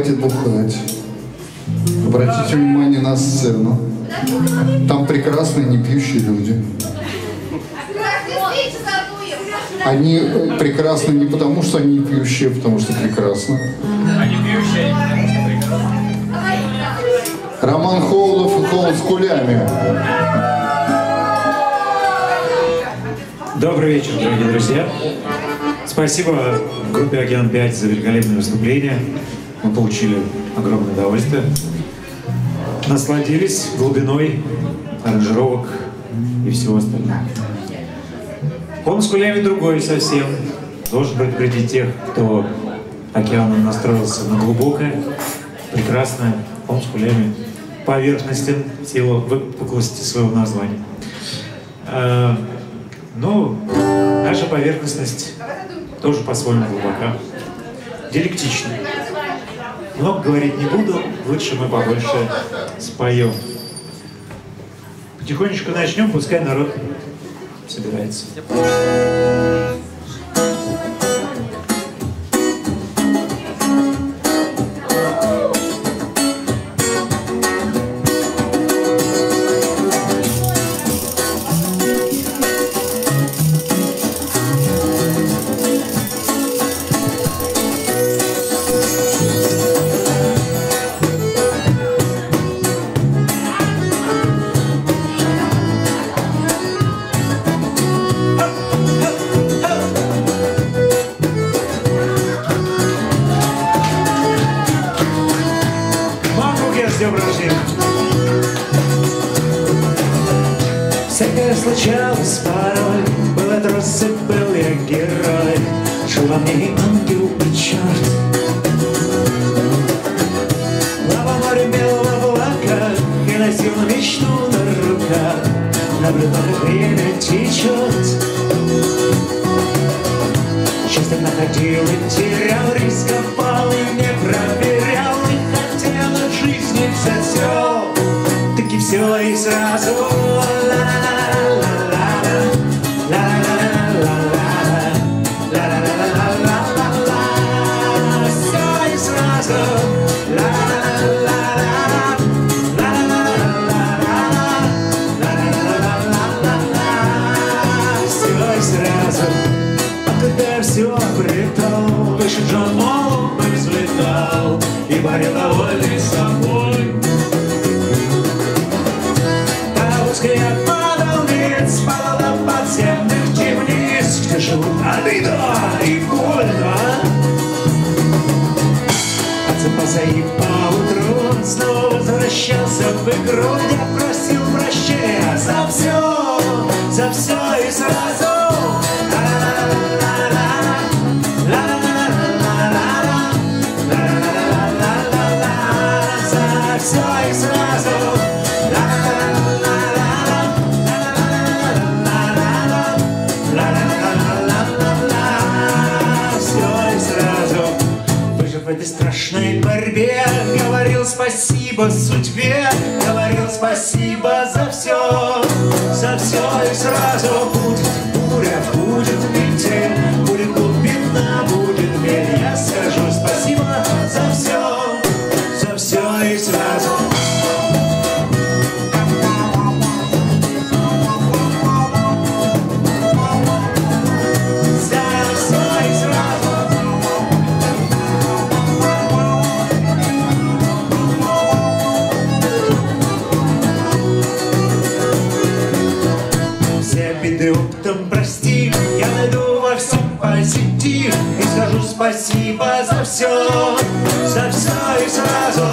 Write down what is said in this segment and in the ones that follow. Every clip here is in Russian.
Хватит бухать. Обратите внимание на сцену. Там прекрасные непьющие люди. Они э, прекрасны не потому, что они пьющие, а потому что прекрасно. Они пьющие, они прекрасны. Роман Холодов и Холод с кулями. Добрый вечер, дорогие друзья. Спасибо группе «Океан 5» за великолепное выступление. Мы получили огромное удовольствие. Насладились глубиной аранжировок и всего остального. Он с кулями другой совсем. Должен предупредить тех, кто океаном настроился на глубокое, прекрасное. Он с кулями поверхностен в силу выпуклости своего названия. А, ну, наша поверхностность тоже по-своему глубока, диалектична. Много говорить не буду, лучше мы побольше споем. Потихонечку начнем, пускай народ собирается. Случалось порой, был я трус и был я герой, Жил во мне и ангел и черт. Лава море белого облака, и носил мечту на руках, Наблюдал, время течет. Счастье находил и терял, рисковал и не проверял, и хотел от жизни взять все, таки все и сразу. Снова возвращался в игру, я просил прощения за все, за все и сразу. Судьбе, говорил спасибо за все, за все и сразу будет спасибо за все, за все и сразу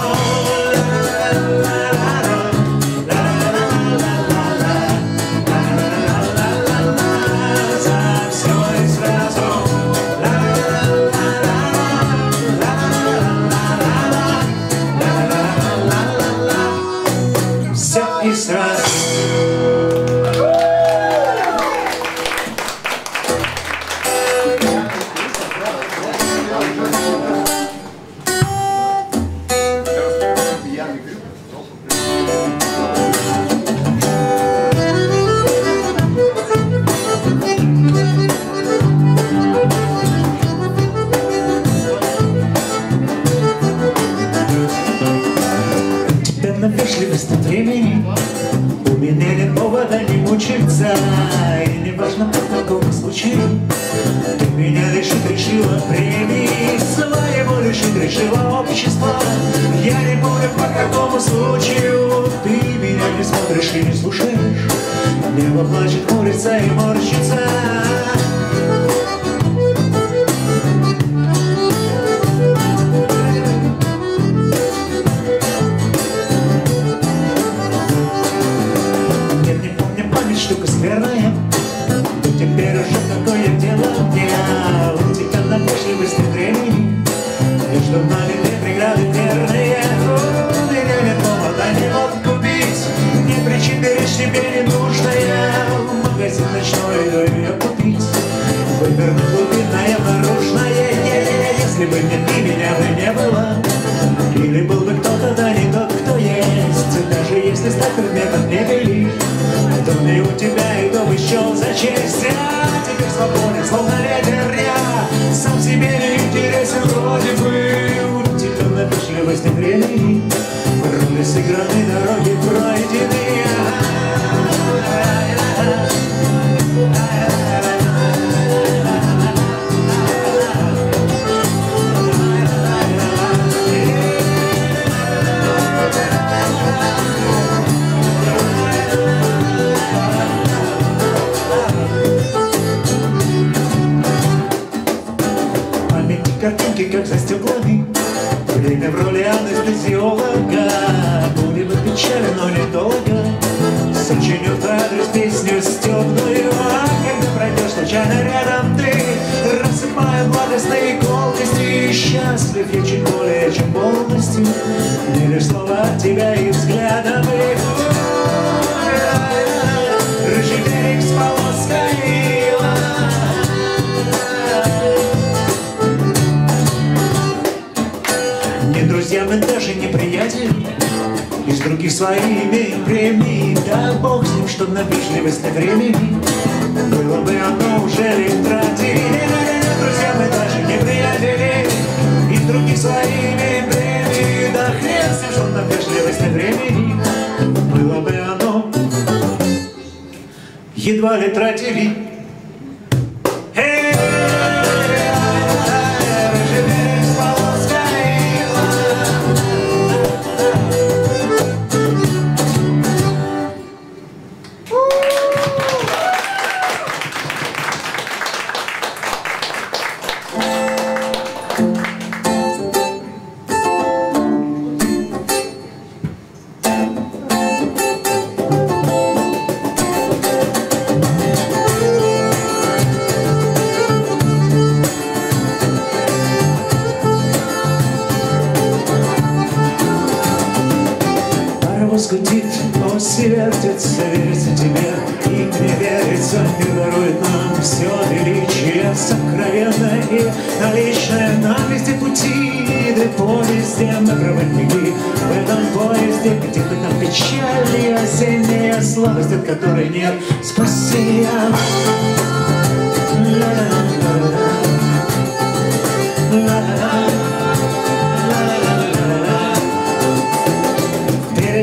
быстрое времени. Было бы оно уже лишь тратили На меня друзья мы даже не приятели И други своими брели Да хрен с ним, что там вежливость на времени. Было бы оно Едва ли тратили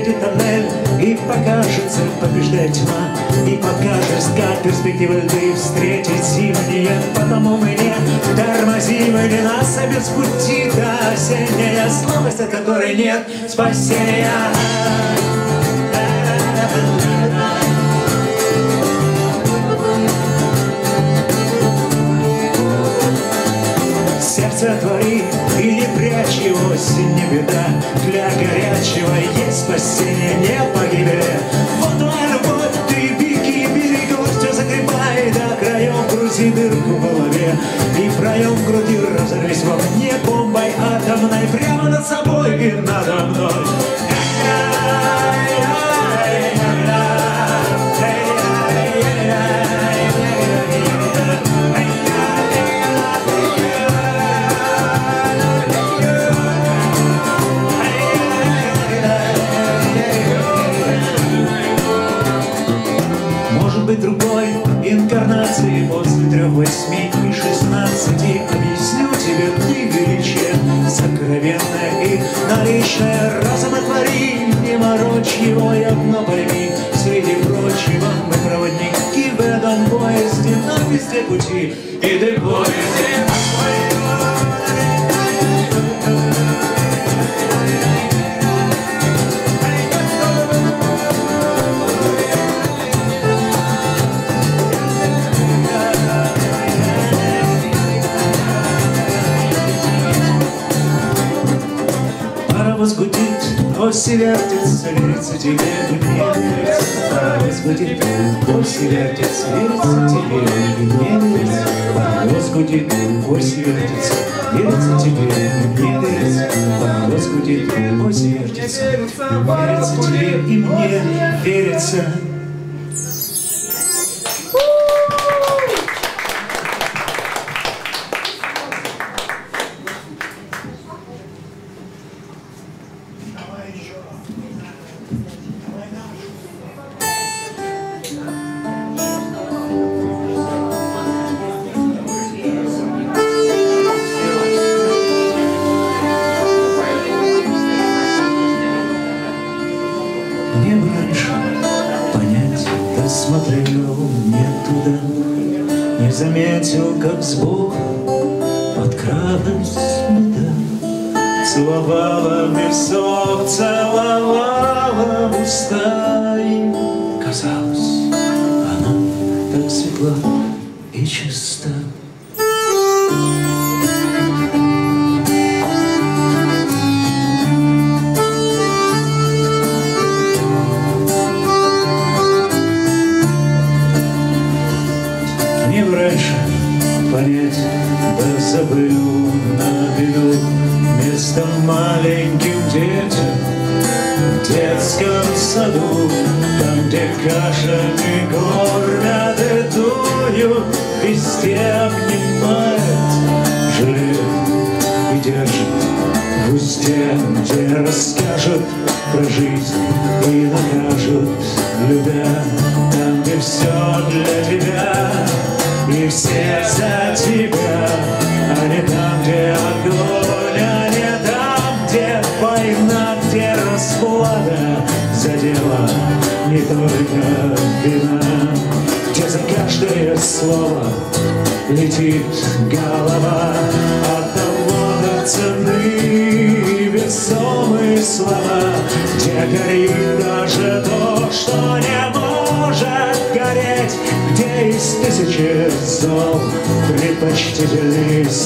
выйдет тоннель И покажется цель побеждать тьма И покажет как перспективы льды Встретить зимние Потому мы не тормозим Или нас а без пути До осенняя слабость, от которой нет спасения. Сердце творит горячей осень не беда. Для горячего есть спасение, не погибели Вот моя любовь, ты беги, бери грустью а загребай До краев грузи дырку в голове. И проем груди разорвись во мне бомбой атомной. Прямо над собой и надо мной. мгновенно И наличное разом отвори Не морочь его и одно пойми Среди прочего мы проводники В этом поезде на везде пути. Пусть вертится, верится тебе, мне верится, Господи, ты, пусть вертится, верится тебе, мне верится, Господи, пусть вертится, верится тебе, мне верится, Господи, ты, пусть вертится, верится тебе и мне верится. как сбоку подкралась беда, целовала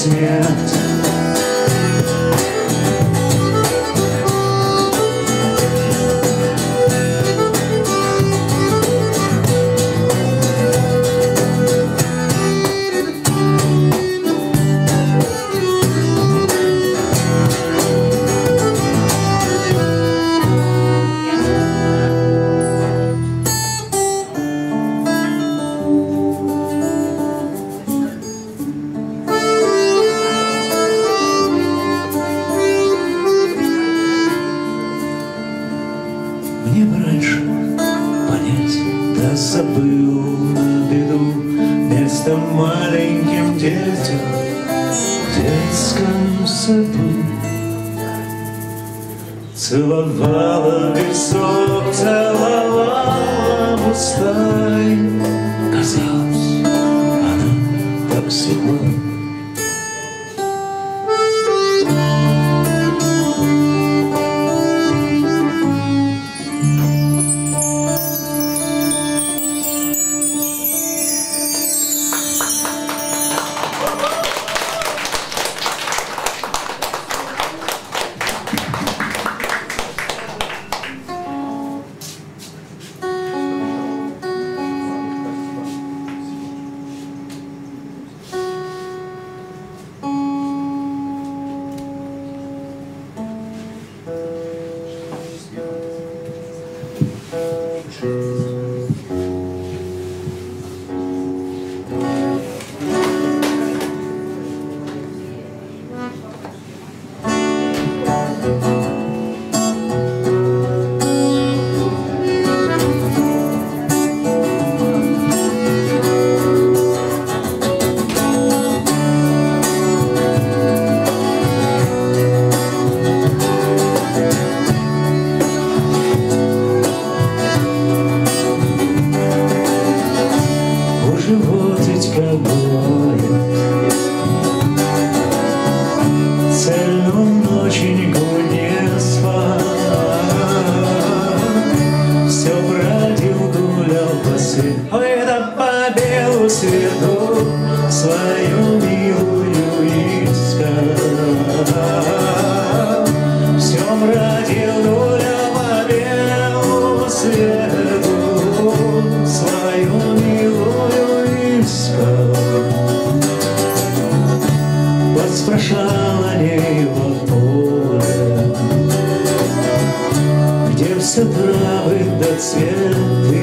yeah. Улыбнулся травы до цвета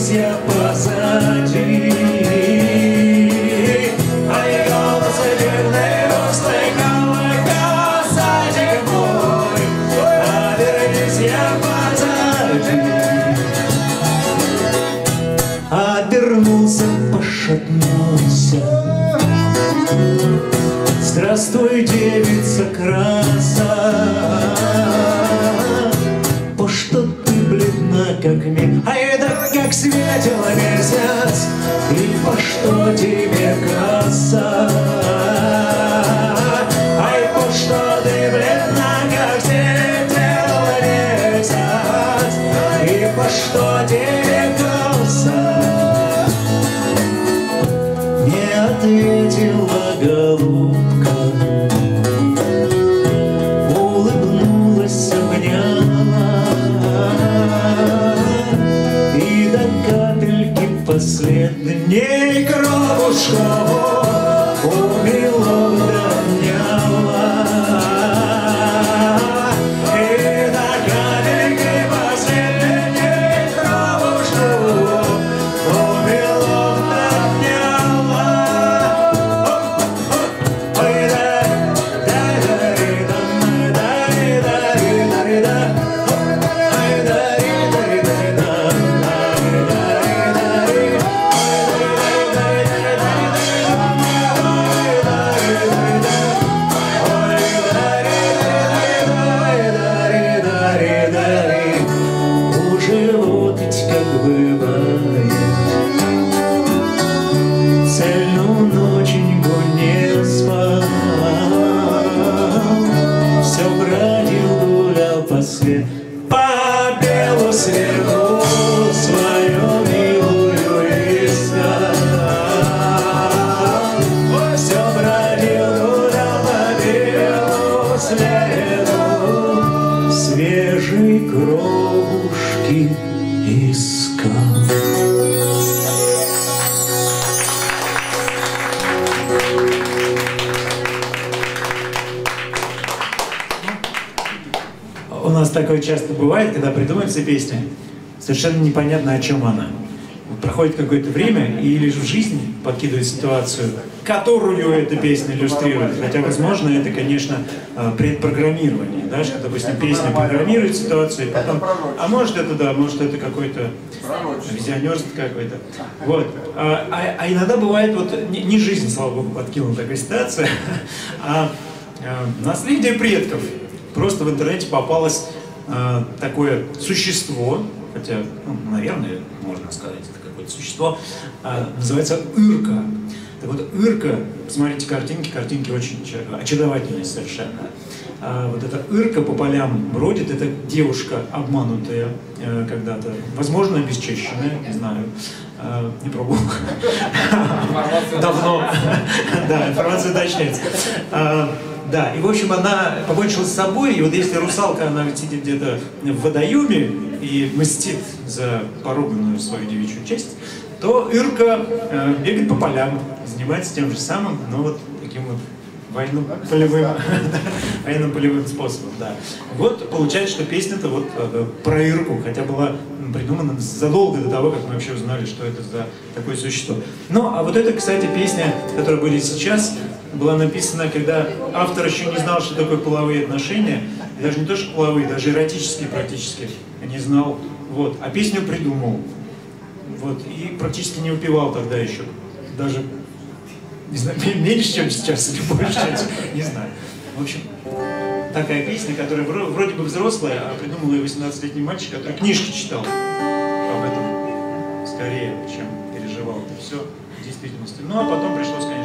А Оставайся позади. Обернулся, пошатнулся. Здравствуй, девица красная. светил месяц И по что тебе касаться? Ocean. Такое часто бывает, когда придумывается песня, совершенно непонятно, о чем она. Проходит какое-то время, и лишь в жизни подкидывает ситуацию, которую эта песня иллюстрирует. Хотя, возможно, это, конечно, э, предпрограммирование. Да? Что, допустим, песня программирует ситуацию, и потом... А может это, да, может это какой-то визионерство какое-то. Вот. А, а- а иногда бывает, вот не, не жизнь, слава богу, подкинула такая ситуация, а э, наследие предков. Просто в интернете попалось э, такое существо, хотя, ну, наверное, можно сказать, это какое-то существо, а, называется Ирка. Так вот, Ирка, посмотрите картинки, картинки очень очар- очаровательные совершенно. А, вот эта Ирка по полям бродит, это девушка обманутая э, когда-то, возможно, обесчещенная, не знаю, А, не пробовал. Давно. Да, информация уточняется. Да, и в общем она покончила с собой, и вот если русалка, она ведь сидит где-то в водоеме и мстит за поруганную свою девичью честь, то Ирка э, бегает по полям, занимается тем же самым, но вот таким вот военным полевым, военным полевым способом, да. Вот получается, что песня-то вот э, про Ирку, хотя была придумана задолго до того, как мы вообще узнали, что это за такое существо. Ну, а вот эта, кстати, песня, которая будет сейчас, была написана, когда автор еще не знал, что такое половые отношения, даже не то, что половые, даже эротические практически не знал. Вот. А песню придумал. Вот. И практически не выпивал тогда еще. Даже, не знаю, меньше, чем сейчас, или больше, чем сейчас, не знаю. В общем, такая песня, которая вро- вроде бы взрослая, а придумал ее 18-летний мальчик, который книжки читал об этом скорее, чем переживал это все в действительности. Ну, а потом пришлось, конечно,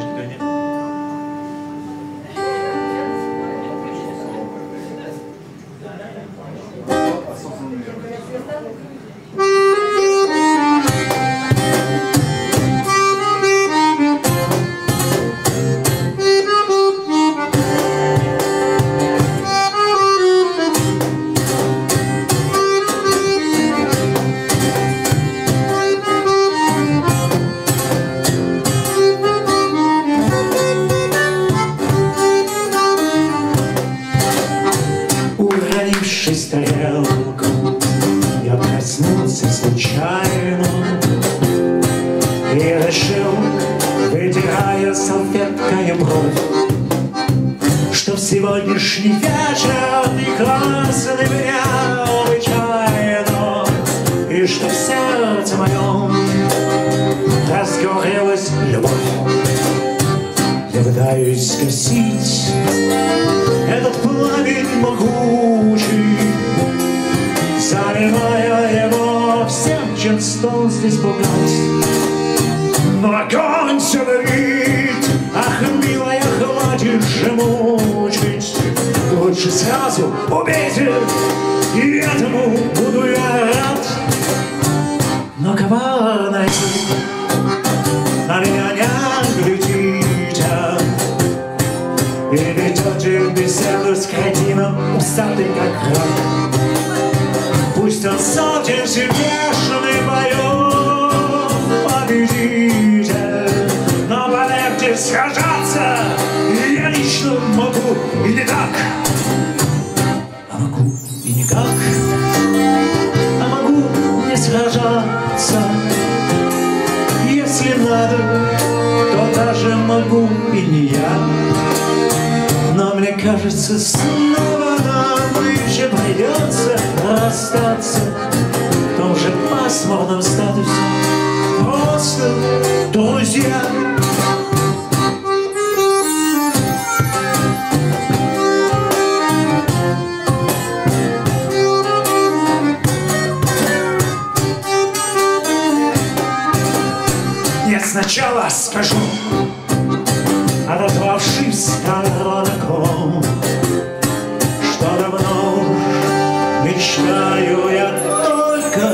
мечтаю я только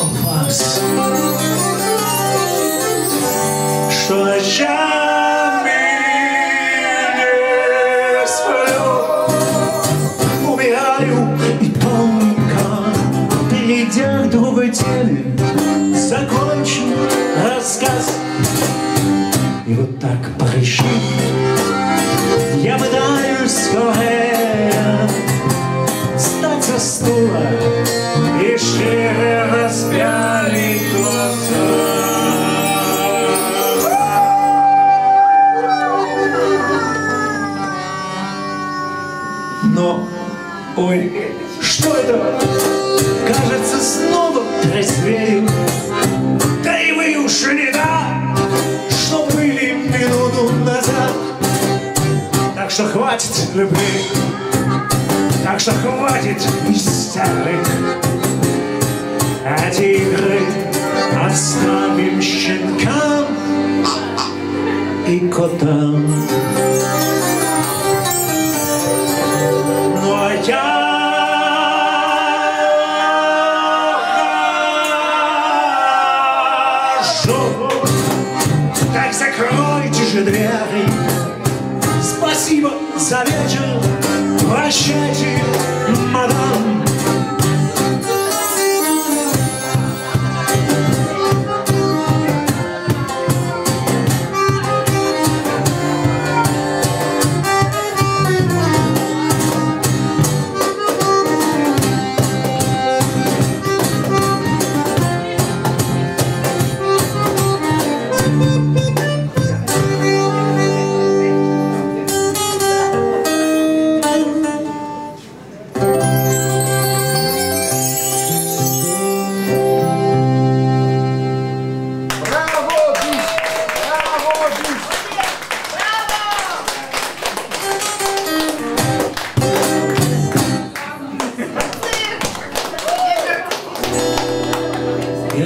о вас, что ночами не сплю, умираю и тонко, перейдя к другой теме, закончу рассказ. И вот так прыщи Я пытаюсь скорее хватит любви, так что хватит истерик. Эти игры оставим щенкам и котам. church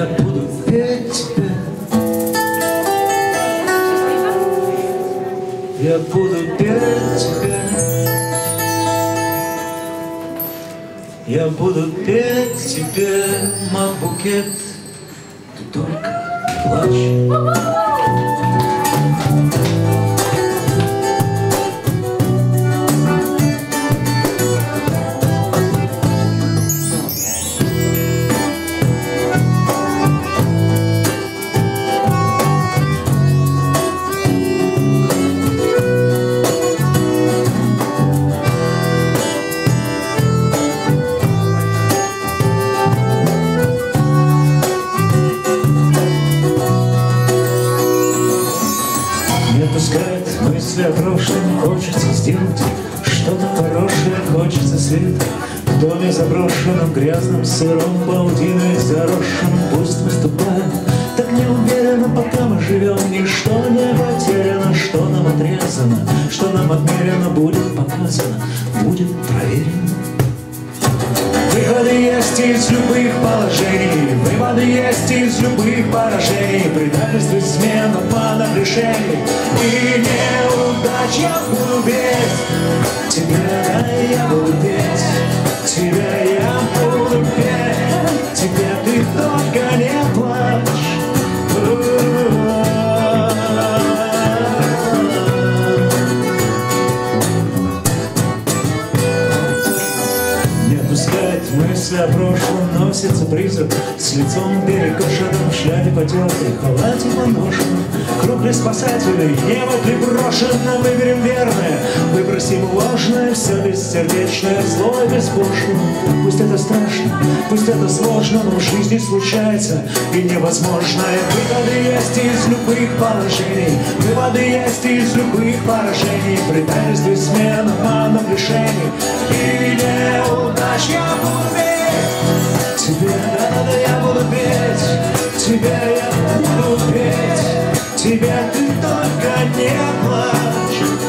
я буду петь тебе, Я буду петь тебе, Я буду петь тебе, мой букет. поражений Выводы есть из любых поражений Предательств, измен, обманов, лишений И неудач я буду петь. Тебе, надо, я буду петь. Тебе я буду петь. Тебе ты только не плачь.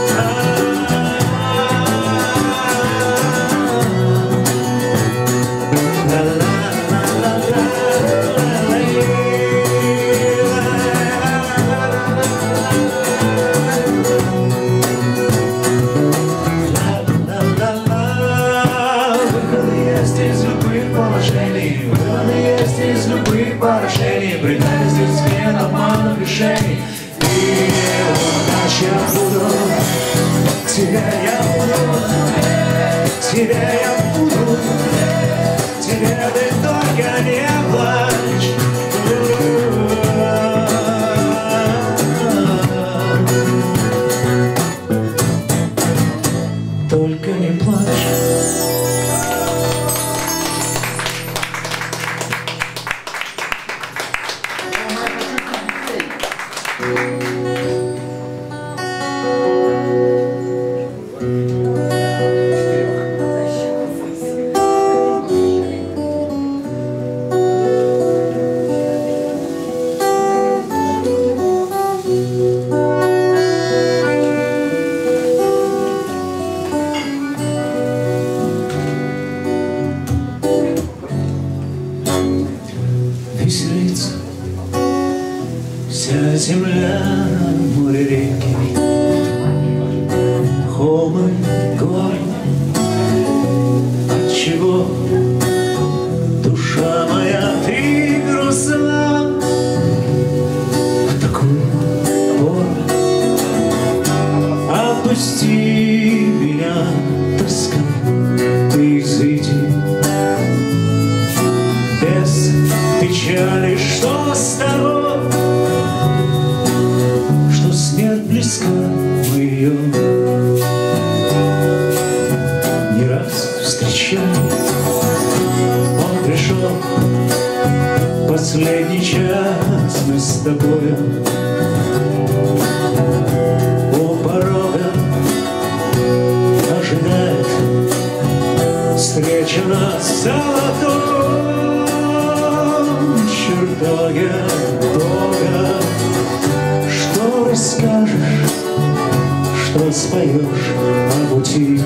тебя я буду Женщина в золотом чертоге Бога. Что расскажешь, что споешь на пути?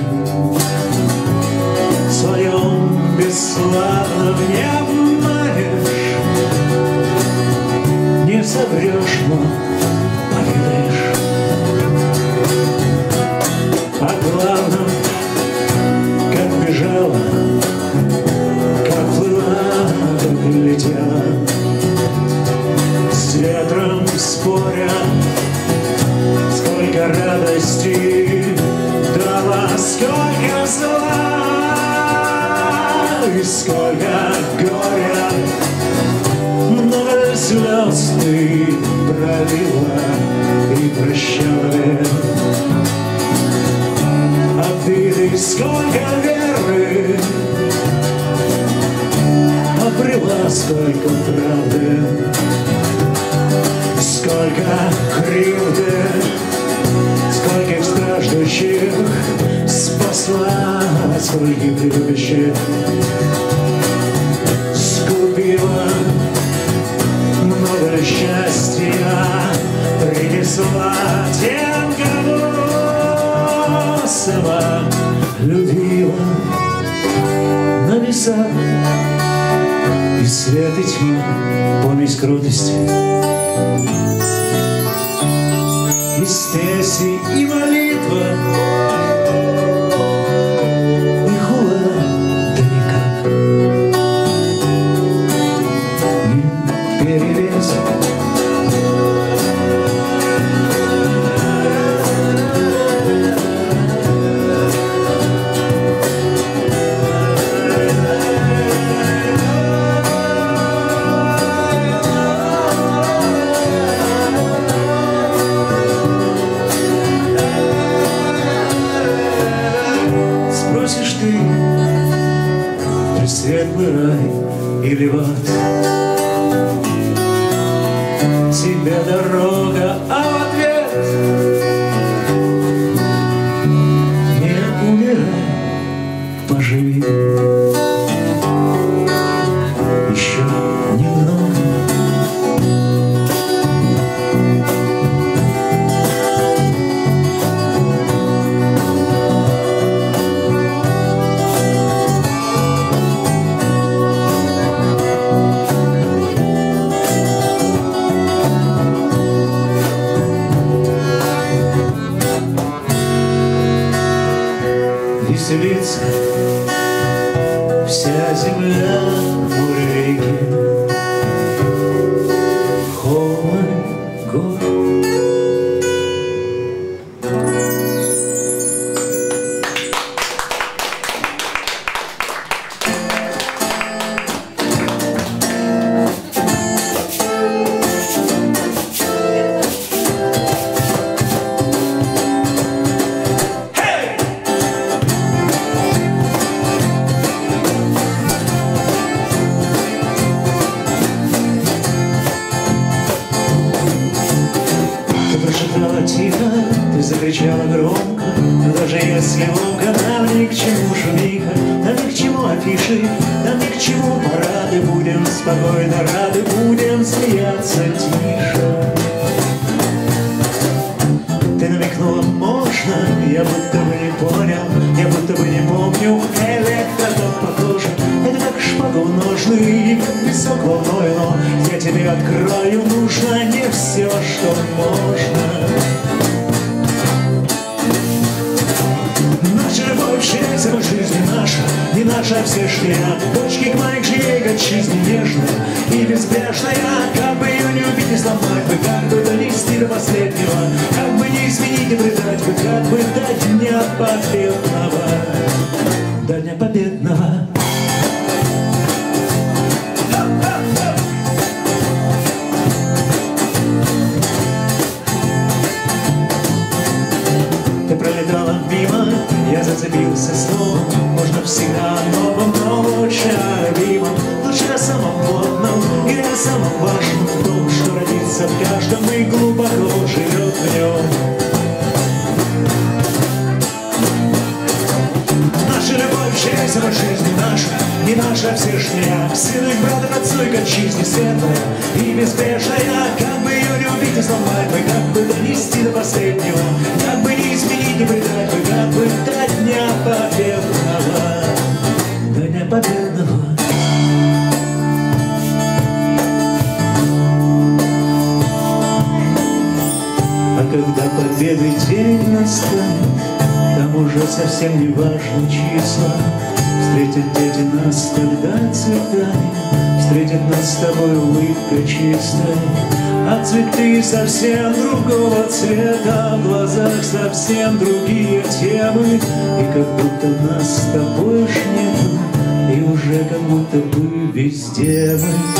В своем бесславном не обманешь, не соврешь, но Сколько веры. Обрела, сколько правды, сколько кривды, скольких страждущих спасла, скольких любящих скупила. Много счастья, принесла тем, кого сама. Людила на весах. И свет и тьма, помесь крутости. И стеси, и молитва. Лучше свет рай или ад Тебя дорога, а наша всешняя. Дочки к моих жене, отчизне нежная и безбрежная. Как бы ее не убить, не сломать бы, как бы донести до последнего, как бы не изменить, не предать бы, как бы до дня совсем другого цвета, В глазах совсем другие темы, И как будто нас с тобой уж нету, И уже как будто бы везде мы.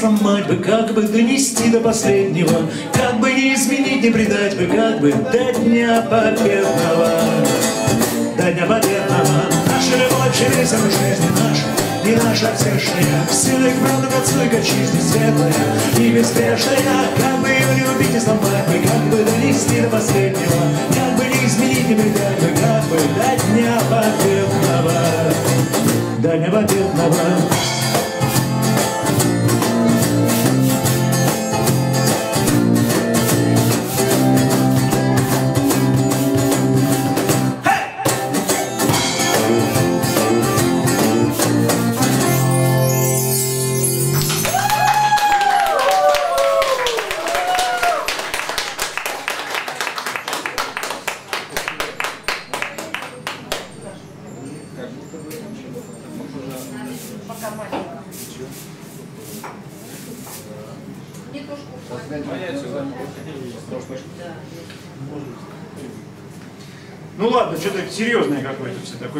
Сломать бы, как бы донести до последнего, Как бы не изменить, не предать бы, как бы до дня победного. До дня победного наша любовь, живей сама жизни наша, не наша к брату, к отцу и к отчизне светлая и безбрежная. Как бы ее убить, не сломать бы, как бы донести до последнего, как бы не изменить, не предать бы, как бы до дня победного, до дня победного.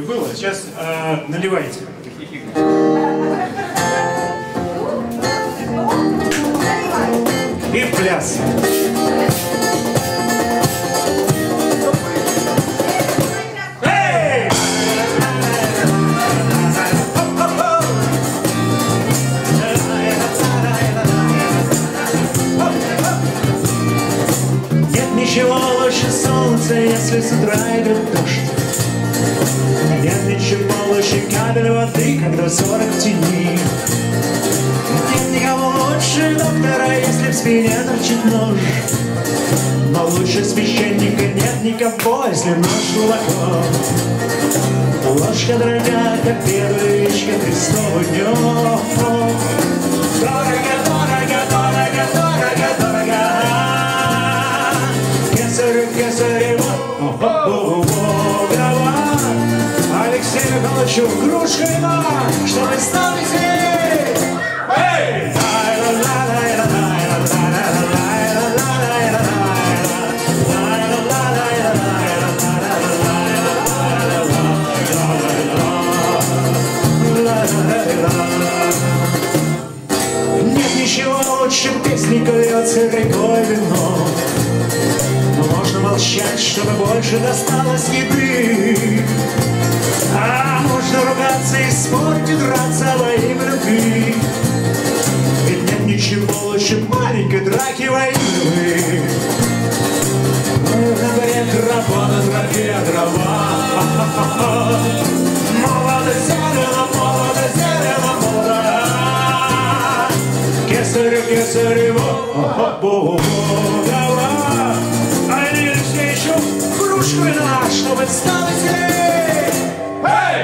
Такое было. Сейчас горе дрова, на тропе дрова. Молодо зелено, молодо зелено, молодо. Кесарю, кесарево, Богу Богова. А все еще кружку вина, чтобы стало веселей. Эй!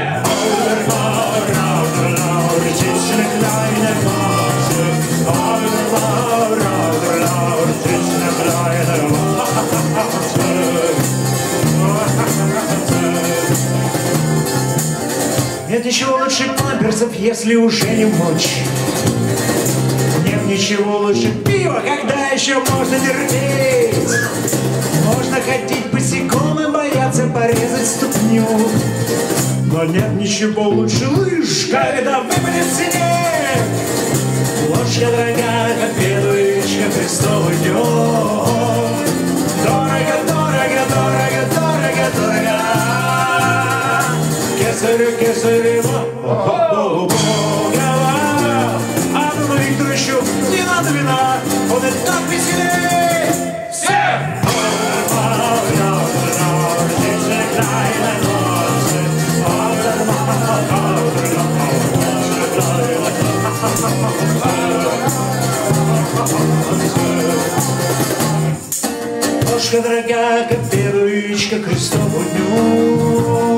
Нет ничего лучше памперсов, если уже не мочь. Нет ничего лучше пива, когда еще можно терпеть. Можно ходить босиком и бояться порезать ступню. Но нет ничего лучше лыж, когда выпадет снег. Ложка дорога, как педуечка Христовый днем. Дорого, дорого, дорого, дорого, дорого. Кесарю, кесарево, Богу Богова. А ну Викторовичу не надо вина, он и так веселей. Всем! Ложка дорога, как певучка Христову дню.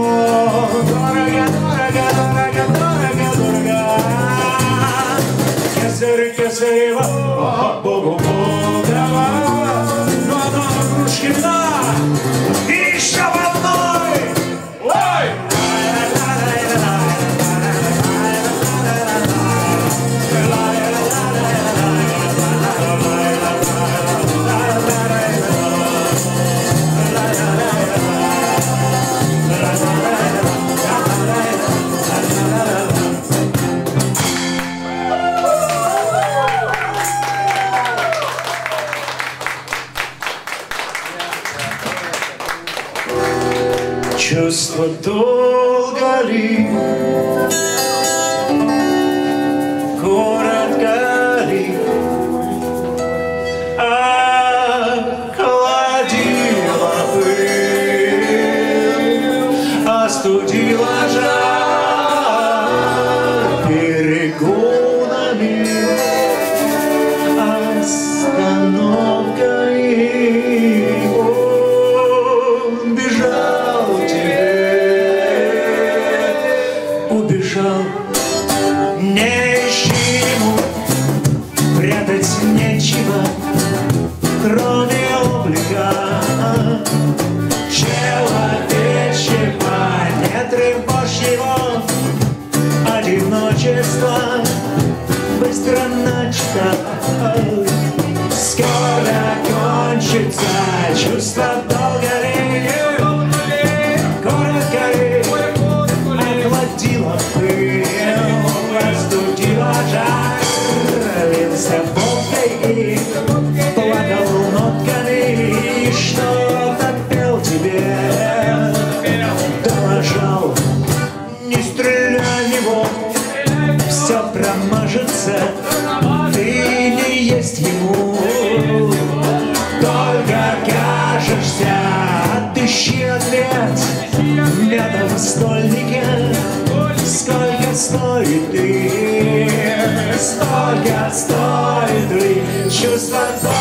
Дорого, дорого, дорого, дорого, дорого. Кесарь, кесарева, Чувство долго ли, чувство долга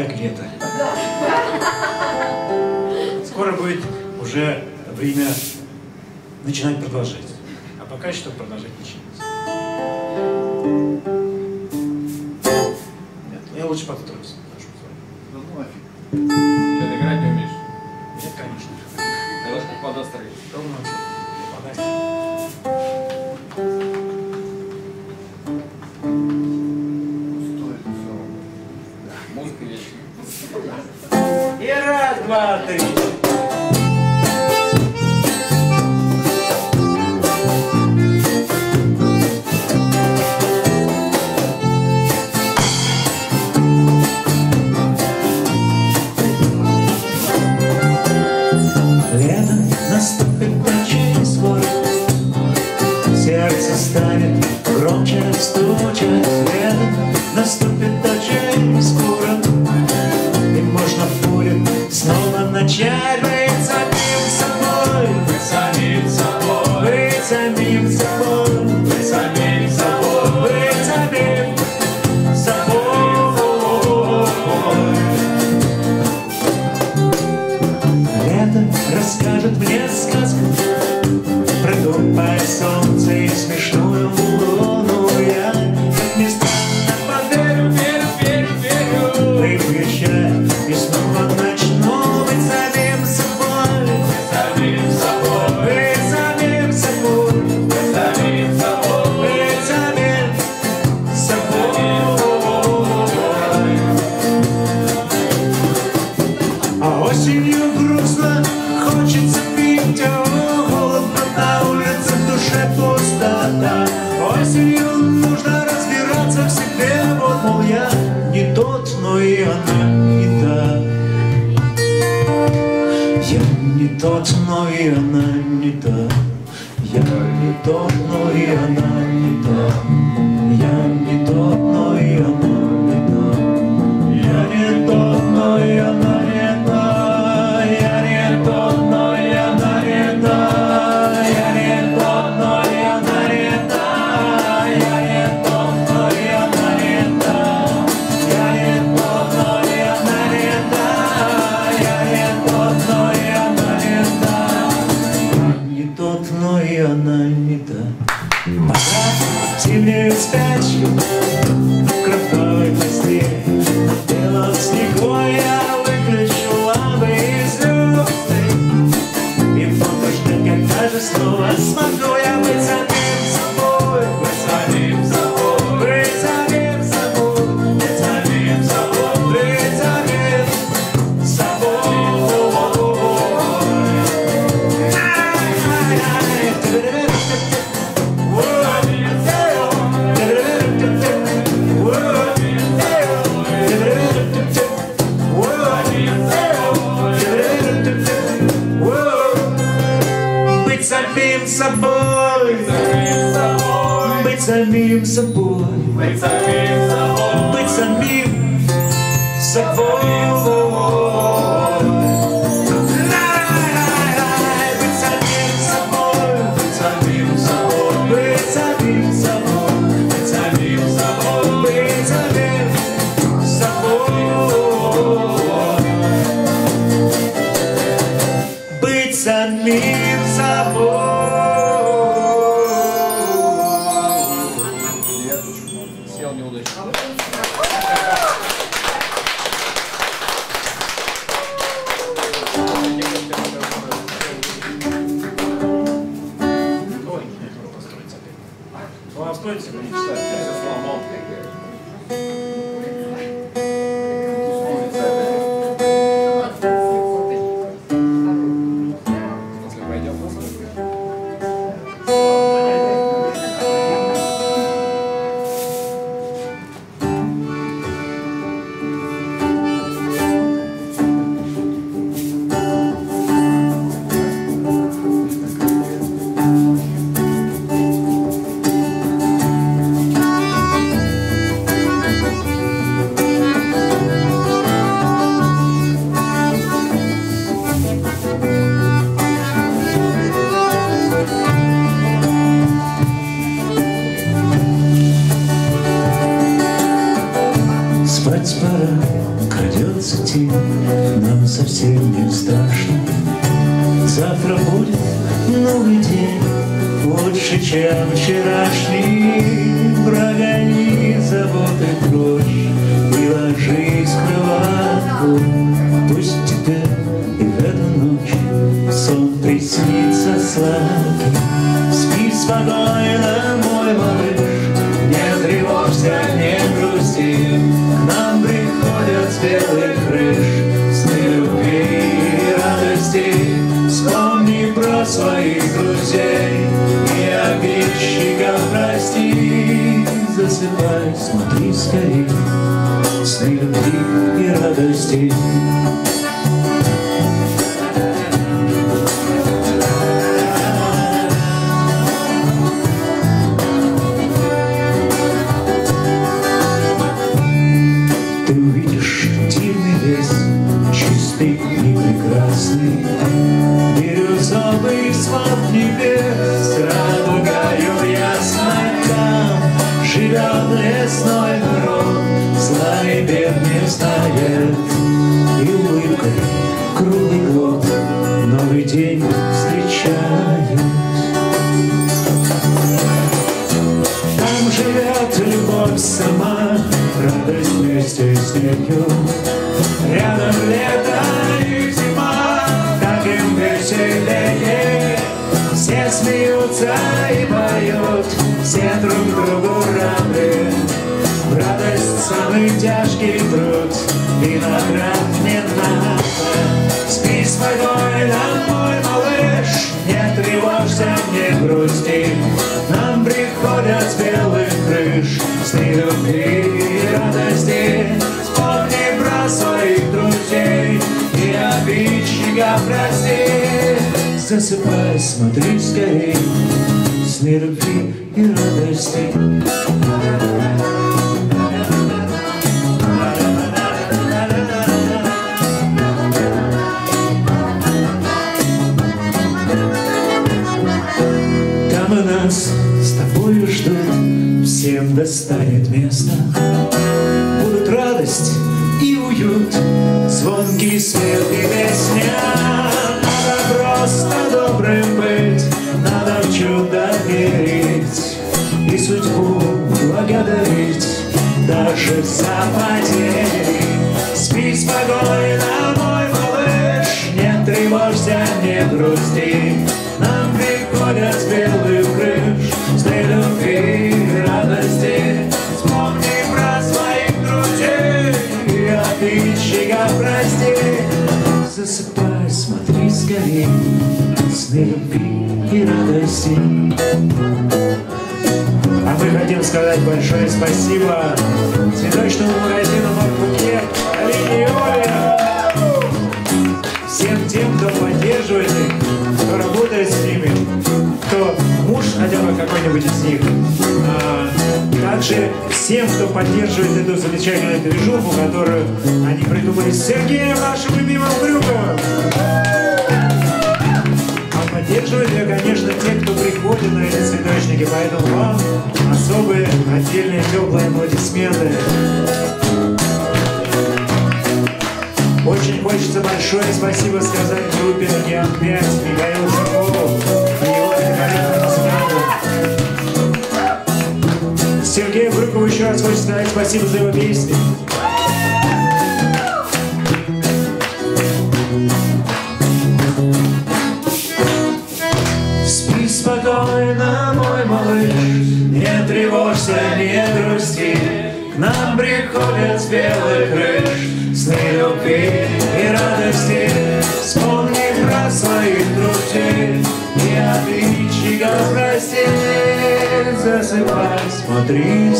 ждать лета. Скоро будет уже время начинать продолжать. А пока что продолжать ничего. wakes a boy. Wakes up тревожься, не грусти. К нам приходят с белых крыш сны любви и радости. Вспомни про своих друзей и обидчиков прости. Засыпай, смотри скорей, сны любви и радости. Спокойно, мой малыш, не тревожься, не грусти. Нам приходят с белых крыш сны любви и радости. Вспомни про своих друзей и обидчиков прости. Засыпай, смотри скорей, сны любви и радости. А мы хотим сказать большое спасибо цветочному магазину «Маркуке», Алине всем тем, кто поддерживает кто работает с ними, кто муж хотя какой-нибудь из них. А, также всем, кто поддерживает эту замечательную движуху, которую они придумали с Сергеем, нашим любимым Брюковым. А поддерживают ее, конечно, те, кто приходит на эти цветочники, поэтому вам особые, отдельные, теплые аплодисменты. Очень хочется большое спасибо сказать группе «Океан 5», Михаилу Жукову и его великолепным музыкантам. Сергею Брюкову еще раз хочется сказать спасибо за его песни. Засыпай, смотри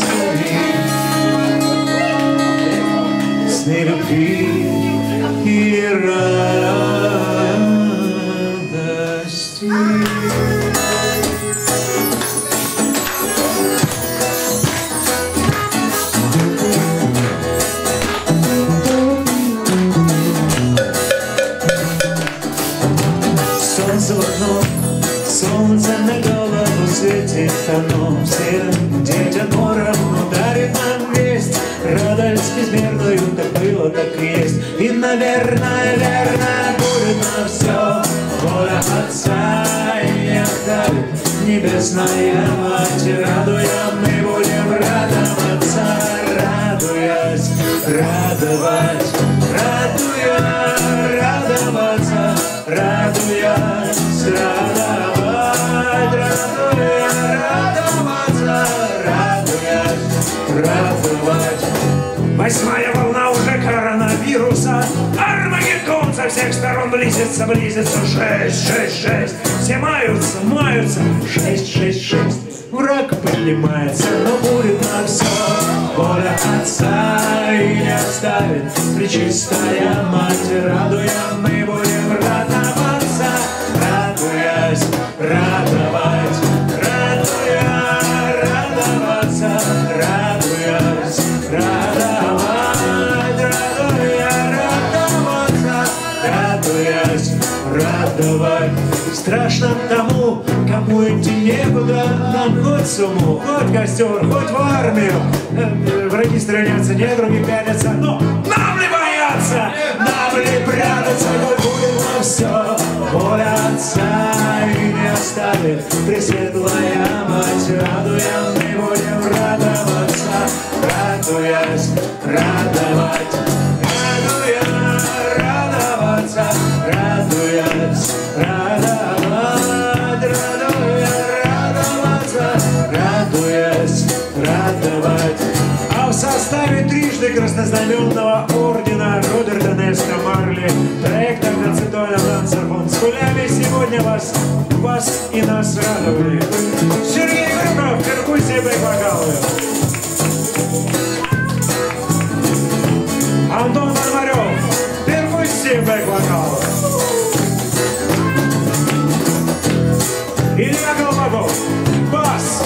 есть. И, наверное, верно будет на все Воля Отца и Небесная Мать радует близится, близится. Шесть, шесть, шесть. Все маются, маются. Шесть, шесть, шесть. Враг поднимается, но будет на все Воля Отца и не оставит. Пречистая Мать Радуя, мы будем радоваться. Радуясь, радовать Страшно тому, кому идти некуда Нам хоть сумму, хоть костер, хоть в армию. Э, Враги стреляются, недруги пятятся Но нам ли бояться, нам ли прятаться? Мы будем на все Воля Отца и не оставит. Пресветлая Мать Радуя, мы будем радоваться. Радуясь, радовать. Радуя, радоваться. Радуясь, радовать составе трижды краснознаменного ордена Роберта Неста Марли проект Организационный Лансерфонд с кулями сегодня вас, вас и нас радовали. Сергей Крюков, перкуссия бэк-вокалы. Антон Пономарев, перкуссия бэк-вокалы. Илья Колпаков, бас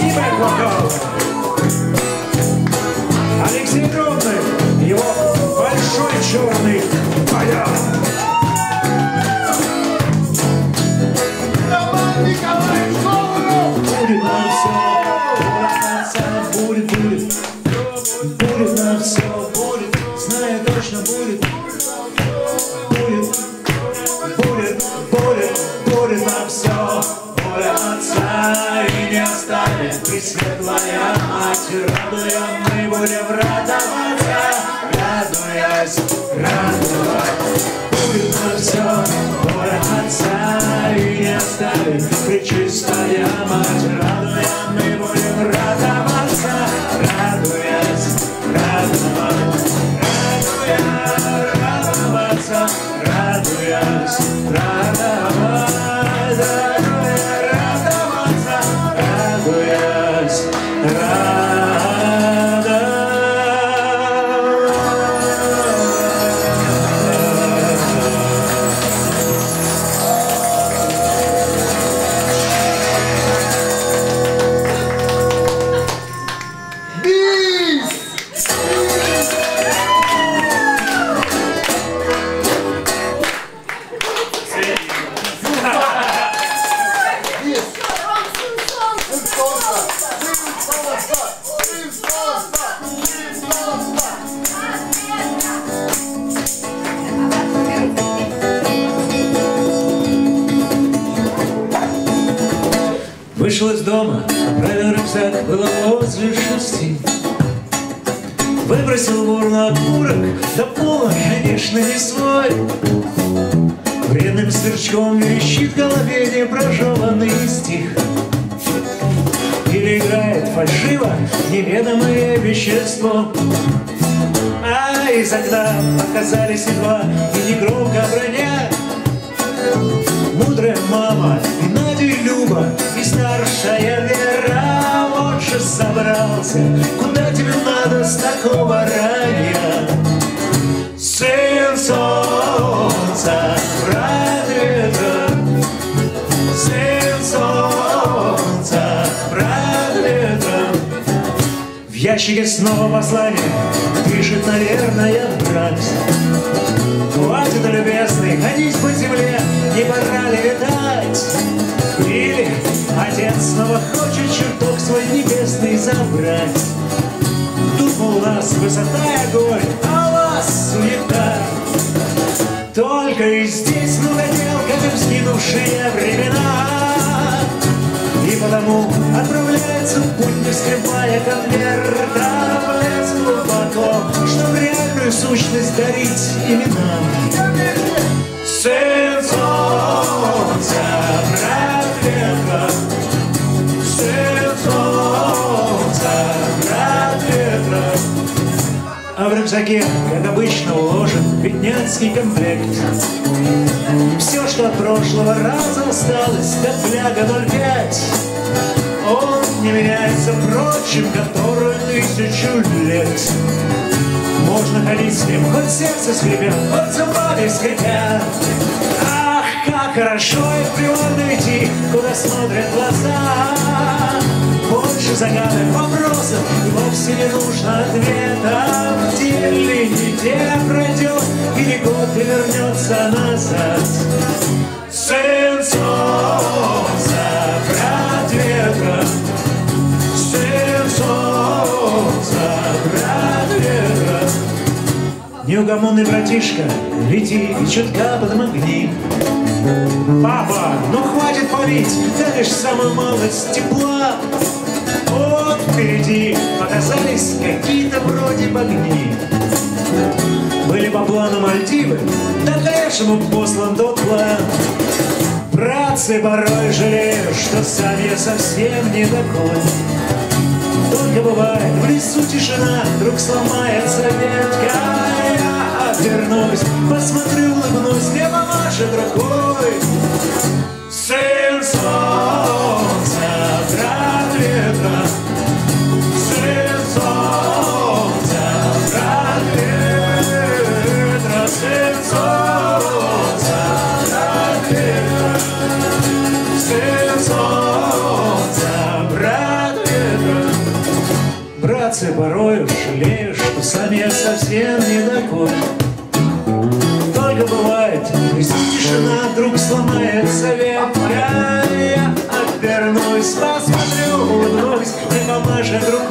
и бэк-вокалы. Черный баян. Будет нам все, не свой. Вредным сверчком верещит в голове непрожеванный стих. Или играет фальшиво неведомое вещество. А из окна показались едва и негромко броня. Мудрая мама и Надя и Люба И старшая Вера Вот же собрался Куда тебе надо с такого ранья ящике снова послание Пишет, наверное, брат Хватит, любезный, ходить по земле, не пора ли летать? Или отец снова хочет чертог свой небесный забрать? Тут у нас высота и огонь, а у вас суета. Только и здесь много дел, как и вскинувшие времена. И потому отправляется в путь, не конверта в лес глубоко, Чтоб реальную сущность дарить именам. Сын солнца, брат ветра. А в рюкзаке, как обычно, уложен бедняцкий комплект. Все, что от прошлого раза осталось, как фляга 05. Он не меняется, впрочем, которую тысячу лет. Можно ходить с ним, хоть сердце скрипя, хоть зубами скрипя. Ах, как хорошо и привольно идти, куда смотрят глаза. Больше загадок, вопросов, и вовсе не нужно ответа. День или неделя пройдет, или год и вернется назад. Сын солнца, брат ветра, Сын солнца, брат ветра. Неугомонный братишка, лети и чутка подмогни. Папа, ну хватит палить, да лишь самую малость тепла. Впереди показались какие-то вроде бы огни. Были по плану Мальдивы, да лешему послан тот план. Братцы, порой жалею, что сам я совсем не такой. Только бывает, в лесу тишина, вдруг сломается ветка. Я обернусь, посмотрю, улыбнусь, мне помашет рукой. Сын Братцы, порою жалею, что сам я совсем не такой. Только бывает, если тишина вдруг сломается ветка, я обернусь, посмотрю, улыбнусь, и помашет рукой.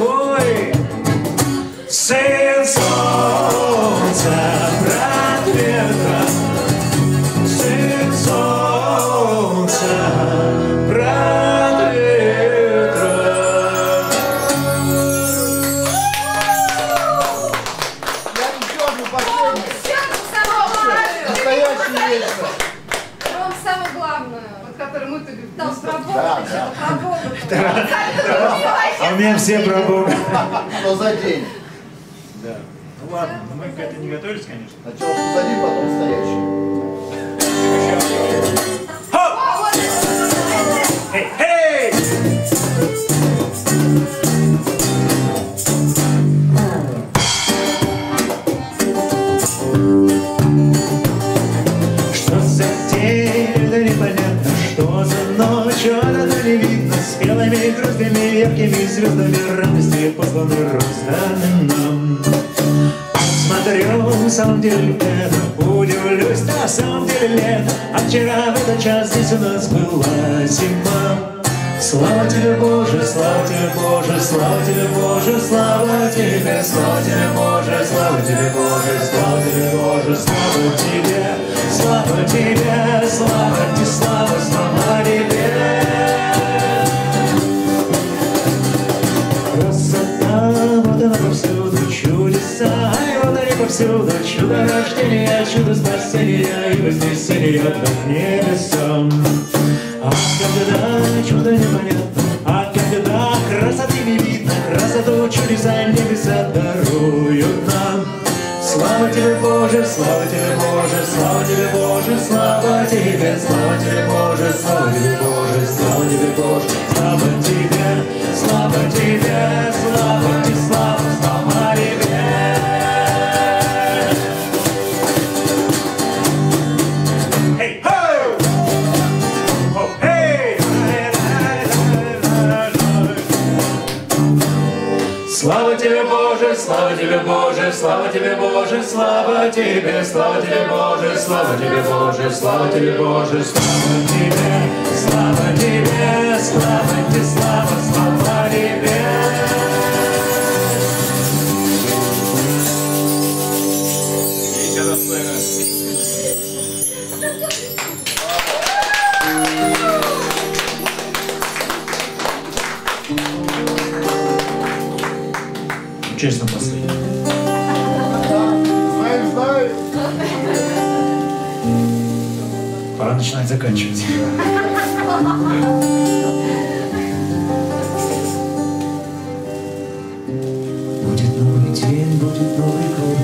А меня все про Бога. Что за день? Да. Ну ладно, но мы к этому не готовились, конечно. Сначала что за день, потом стоящий. Звездами радости посланы розами нам. Смотрю, на самом деле это удивлюсь, на самом деле лето, а вчера в этот час здесь у нас была зима. Слава тебе, Боже, слава тебе, Боже, слава тебе, Боже, слава тебе, слава тебе, Боже, слава тебе, Боже, слава тебе, Боже, слава тебе, слава тебе, слава тебе, слава, слава. Красота, повсюду, чудо рождения, чудо спасения и вознесения к небесам. А когда чудо непонятно, а когда красоты не видно, красоту чудеса небеса даруют нам. Слава тебе, Боже, слава тебе, Боже, слава тебе, Боже, слава тебе, слава тебе, Боже, слава тебе, Боже, слава тебе, Боже, слава тебе, слава тебе, Боже, слава тебе, Боже, слава тебе, Боже, слава тебе, слава тебе, слава тебе, слава, слава тебе. Заканчивать. Будет новый день, будет Новый год,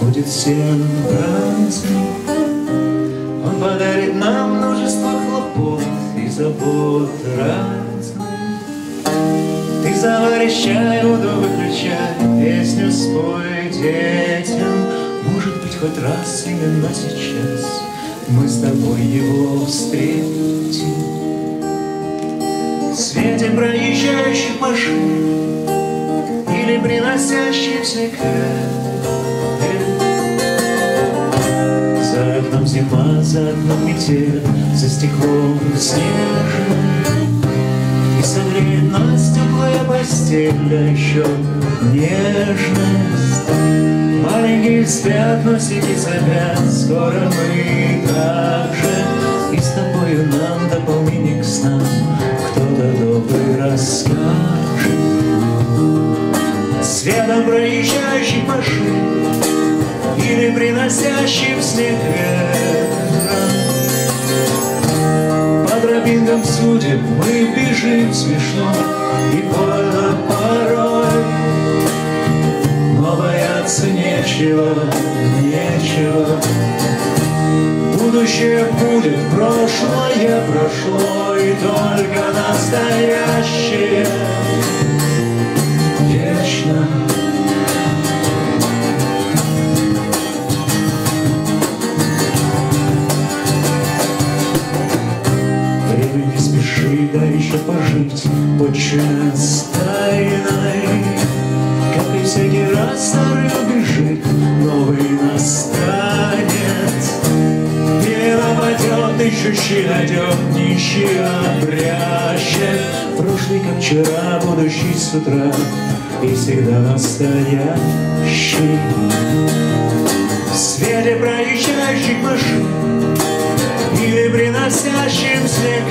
будет всем праздник. Он подарит нам множество хлопот и забот разных. Ты заваришь чай, воду выключай, песню спой детям. Может быть, хоть раз именно сейчас мы с тобой его встретим. В свете проезжающих машин или приносящих снег За окном зима, за окном метель, за стеклом снежным И согреет нас теплая постель, да еще нежность Маленькие спят, но сиди спят, скоро мы также И с тобою нам дополнение к снам. Кто-то добрый расскажет. Светом проезжающих машин Или приносящих снег ветром По тропинкам судеб мы бежим смешно И больно порой бояться нечего, нечего. Будущее будет, прошлое прошло И только настоящее. Вечно ищущий найдет Нищий обрящет Прошлый, как вчера, будущий с утра И всегда настоящий В свете проезжающих машин или приносящим снег.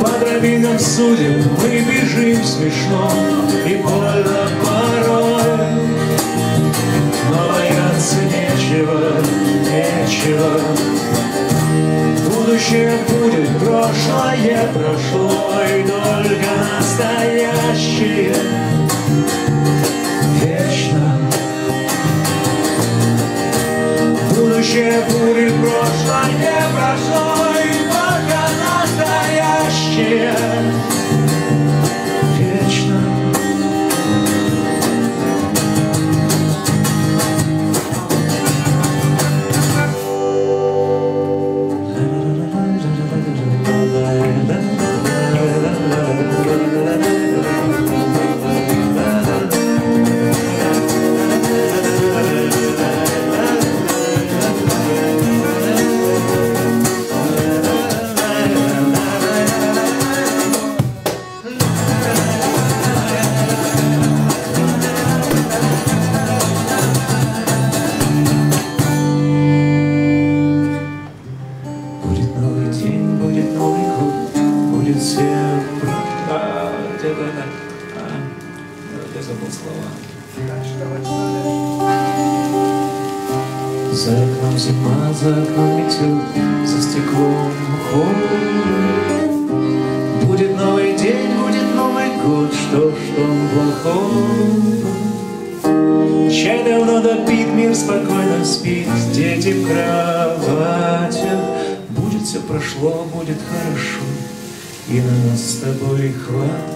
По тропинкам судеб мы бежим смешно и больно порой. Но бояться нечего, нечего. Будущее будет, прошлое прошло, и только настоящее вечно. Будущее будет, прошлое прошло, и только настоящее А, где-то это, а, я забыл слова. За окном зима, за окном метет, за стеклом холод. Будет новый день, будет Новый год, что ж том плохого? Чай давно допит, мир спокойно спит, дети в кроватях. Будет все прошло, будет хорошо, и на нас с тобой хватит.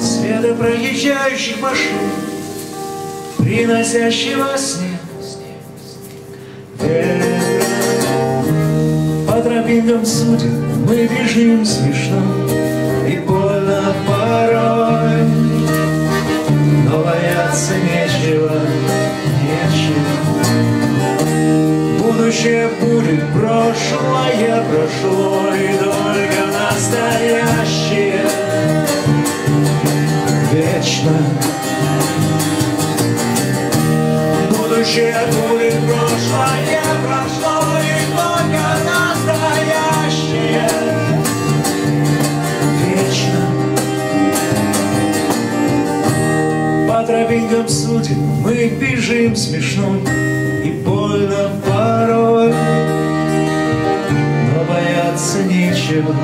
Света проезжающих машин, приносящего снег, ветра. По тропинкам судеб мы бежим смешно и больно порой. Но бояться нечего, нечего. Будущее будет, прошлое прошло, Исчез будет прошлое, только настоящее. Вечно. По тропинкам судеб мы бежим смешно И больно порой. Но бояться нечего.